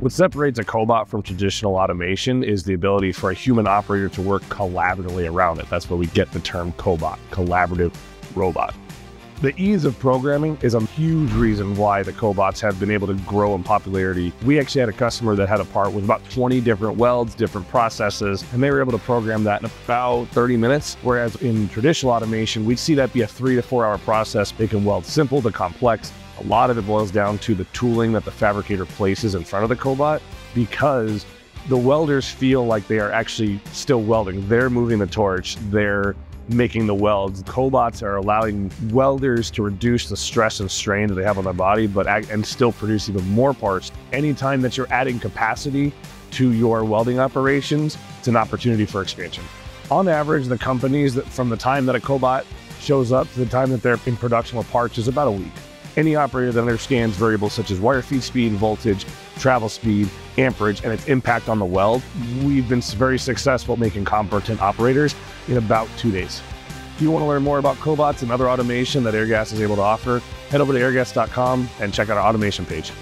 What separates a cobot from traditional automation is the ability for a human operator to work collaboratively around it. That's where we get the term cobot, collaborative robot. The ease of programming is a huge reason why the cobots have been able to grow in popularity. We actually had a customer that had a part with about 20 different welds, different processes, and they were able to program that in about 30 minutes. Whereas in traditional automation, we'd see that be a three to four hour process. They can weld simple to complex. A lot of it boils down to the tooling that the fabricator places in front of the cobot because the welders feel like they are actually still welding. They're moving the torch. They're making the welds. Cobots are allowing welders to reduce the stress and strain that they have on their body, but and still produce even more parts. Anytime that you're adding capacity to your welding operations, it's an opportunity for expansion. On average, the companies that from the time that a cobot shows up to the time that they're in production with parts is about a week. Any operator that understands variables such as wire feed speed, voltage, travel speed, amperage, and its impact on the weld, we've been very successful making competent operators in about two days. If you want to learn more about cobots and other automation that Airgas is able to offer, head over to airgas.com and check out our automation page.